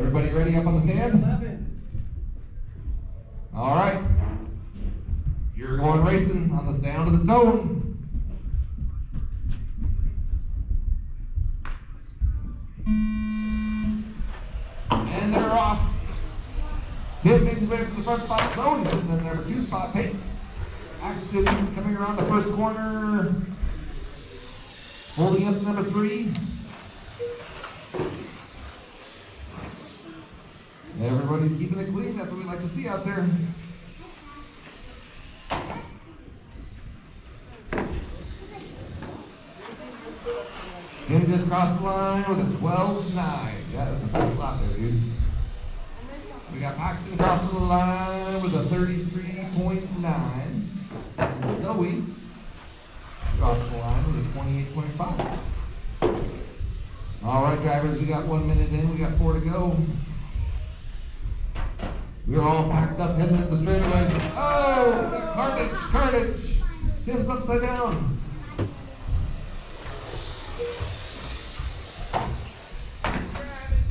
Everybody ready up on the stand? All right. You're going racing on the sound of the tone. And they're off. Tim makes his way from the front spot. Zoe sitting in the number two spot. Peyton Axton coming around the first corner. Holding up number three. Everybody's keeping it clean. That's what we like to see out there. Tim just crossed the line with a 12-9. Yeah, that's a fast lap there, dude. We got Paxton crossing the line with a 33.9. Zoe crossed the line with a 28.5. All right, drivers, we got one minute in. We got four to go. We're all packed up heading into the straightaway. Oh, carnage, carnage. Tim's upside down.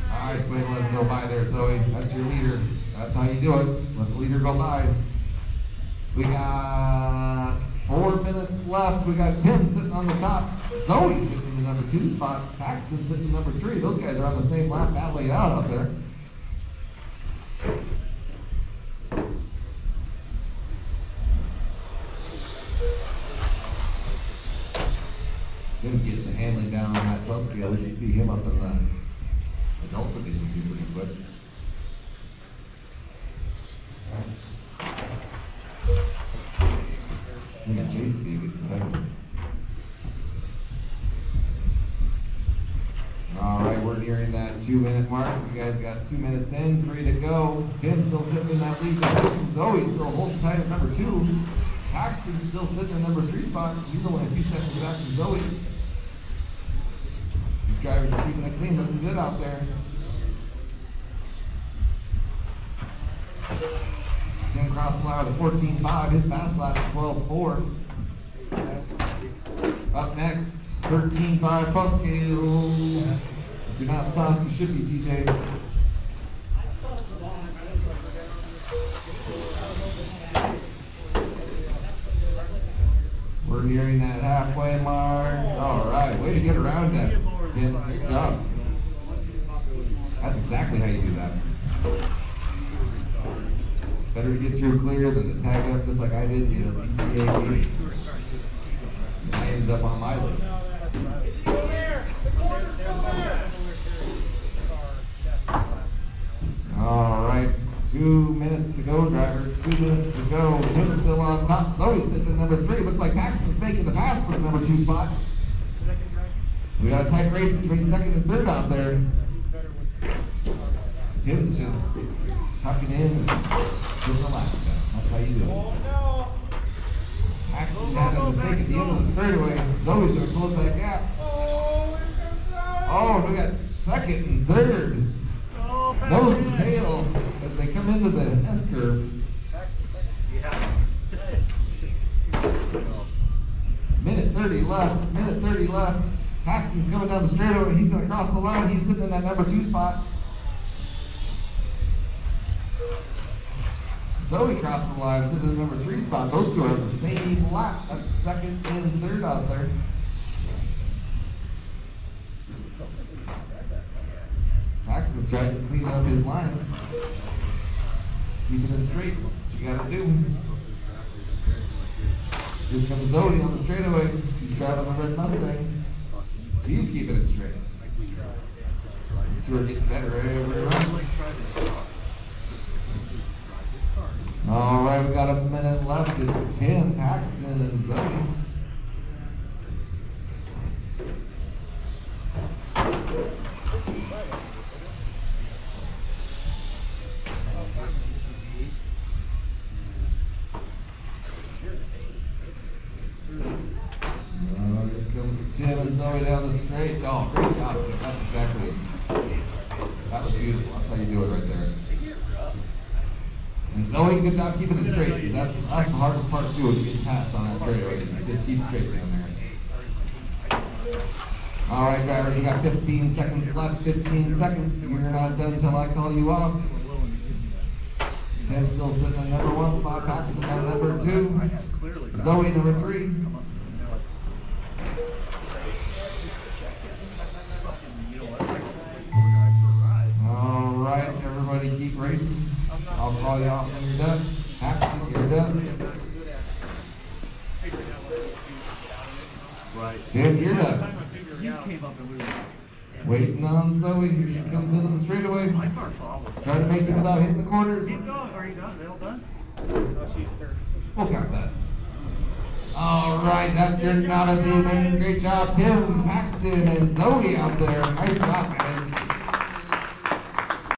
Nice way to let him go by there, Zoe. That's your leader. That's how you do it. Let the leader go by. We got four minutes left. We got Tim sitting on the top. Zoe sitting in the number two spot. Paxton sitting in number three. Those guys are on the same lap battling it out out there. Tim getting the handling down on that 12 scale. You see him up in the adult division do pretty quick. All right, we're nearing that two-minute mark. You guys got two minutes in, three to go. Tim's still sitting in that lead position. Zoe's still holding tight at number two. Paxton's still sitting in number three spot. He's only a few seconds back from Zoe. Drivers are keeping it clean, looking good out there. The line with a 14.5. His fast lap is 12.4. Up next, 13.5 plus scale. If you're not sauce, you should be, TJ. We're nearing that halfway mark. All right, way to get around that, Good job. That's exactly how you do that. Better to get through clear than to tag up just like I did, you know. And I ended up on my list. All right, two minutes to go, drivers. Two minutes to go. Tim's still on top. Zoe sits at number three. Looks like Paxton's making the pass for the number two spot. We got a tight race between second and third out there. Tim's just tucking in and lap done. That's how you do it. Oh, no. Paxton had a mistake at the end of the straightaway. Zoe's gonna close that gap. Oh, we got second and third. Nose and tail as they come into the S curve. Minute 30 left, minute 30 left. Paxton's coming down the straightaway. He's going to cross the line. He's sitting in that number two spot. Zoe crossed the line, sitting in the number three spot. Those two are the same lap. That's second and third out there. Paxton's trying to clean up his lines. Keeping it straight. What you gotta do. Here comes Zoe on the straightaway. He's driving the red Mustang. He's keeping it straight. These two are getting better every round. All right, we got a minute left. It's Tim, Paxton, and Zoe. Uh, here comes Zoe down the straight. Oh, great job, That's exactly. That was beautiful. That's how you do it right there. And Zoe, good job keeping it straight. That's, that's the hardest part too, is getting past on that straightaway. You just keep straight down there. All right, drivers, you got 15 seconds left. 15 seconds. You're not done until I call you off. Ted still sitting in number one spot. Paxton on number two. Zoe number three. Everybody. I'll call you off when you're done. Paxton, you're done. Right. Jim, you're done. You came up and we were. Waiting on Zoe. Here she comes into the straightaway. My car's problem. Trying to make it without hitting the corners. Keep going. Are you done? They all done? No, she's third. We'll count that. All right, that's your novice A-Main. Great job, Tim, Paxton, and Zoe out there. Nice job, guys.